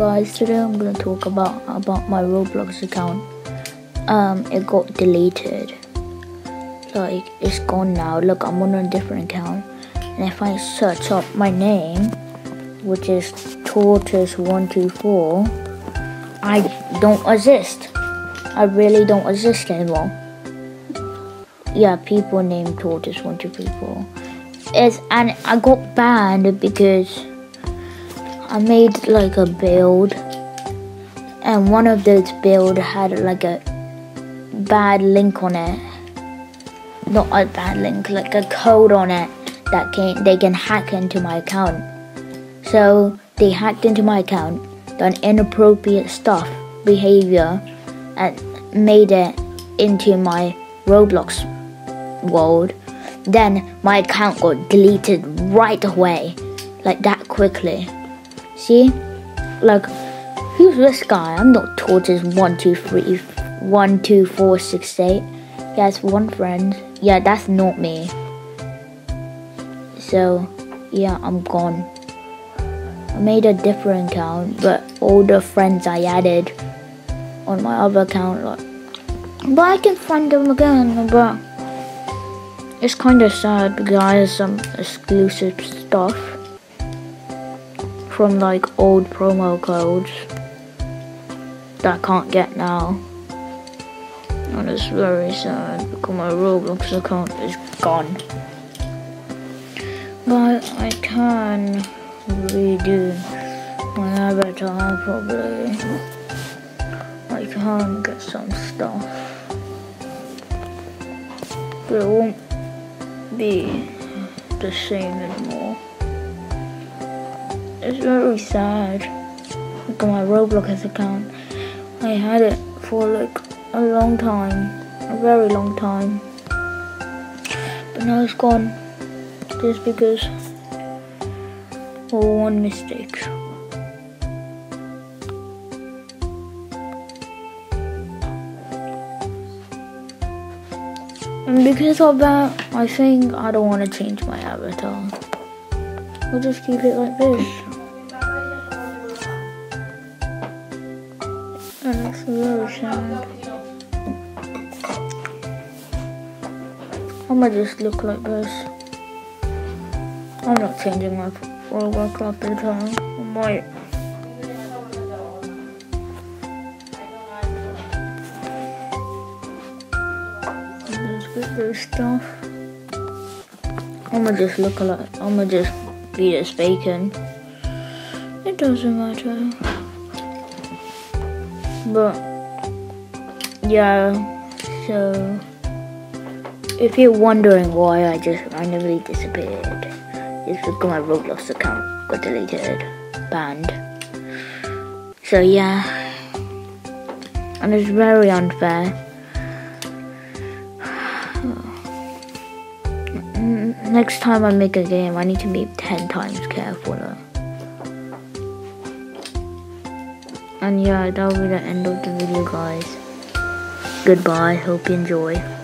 guys today I'm gonna talk about about my Roblox account. Um it got deleted. Like it's gone now. Look I'm on a different account. And if I search up my name which is tortoise124 I don't exist. I really don't exist anymore. Yeah people named tortoise124 it's and I got banned because I made like a build and one of those build had like a bad link on it. Not a bad link like a code on it that can they can hack into my account. So they hacked into my account done inappropriate stuff behavior and made it into my roblox world. Then my account got deleted right away like that quickly See? Like, who's this guy? I'm not tortoise one two three one two four six eight. He has one friend. Yeah, that's not me. So, yeah, I'm gone. I made a different account, but all the friends I added on my other account, like, but I can find them again, but it's kind of sad because I have some exclusive stuff from like old promo codes that I can't get now. And it's very sad because my Roblox account is gone. But I can redo my avatar probably. I can get some stuff. But it won't be the same anymore. It's very sad. Look at my Roblox account. I had it for like a long time, a very long time. But now it's gone. Just because of one mistake. And because of that, I think I don't want to change my avatar. We'll just keep it like this. And it's really sad. I might just look like this. I'm not changing my Roblox avatar. I might. Get this stuff. I'ma just look like I'ma just be this bacon. It doesn't matter. But yeah, so if you're wondering why I just randomly disappeared, it's because my Roblox account got deleted, banned. So yeah, and it's very unfair. Next time I make a game, I need to be 10 times carefuler. And yeah, that'll be the end of the video, guys. Goodbye, hope you enjoy.